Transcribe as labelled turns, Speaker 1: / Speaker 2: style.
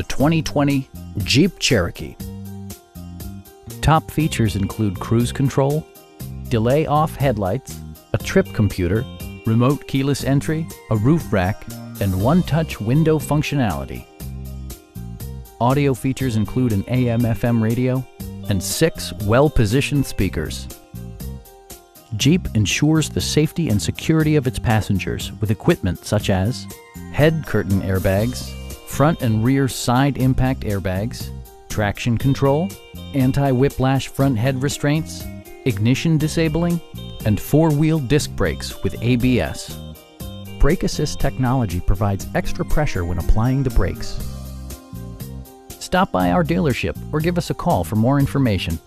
Speaker 1: the 2020 Jeep Cherokee. Top features include cruise control, delay off headlights, a trip computer, remote keyless entry, a roof rack, and one-touch window functionality. Audio features include an AM-FM radio and six well-positioned speakers. Jeep ensures the safety and security of its passengers with equipment such as head curtain airbags, front and rear side impact airbags, traction control, anti-whiplash front head restraints, ignition disabling, and four-wheel disc brakes with ABS. Brake Assist technology provides extra pressure when applying the brakes. Stop by our dealership or give us a call for more information.